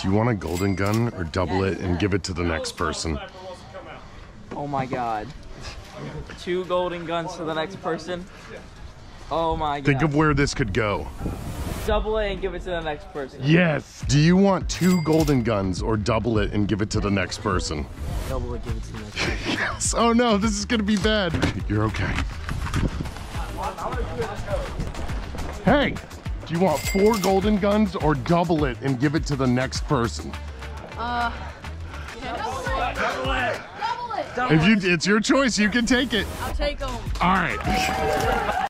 Do you want a golden gun or double it and give it to the next person? Oh my god. Two golden guns to the next person. Oh my god. Think of where this could go. Double it and give it to the next person. Yes. Do you want two golden guns or double it and give it to the next person? Double it, give it to the next person. Yes. Oh no, this is gonna be bad. You're okay. Hey, do you want four golden guns or double it and give it to the next person? Uh, double it. Double it. Double it. If you, it's your choice. You can take it. I'll take them. All right.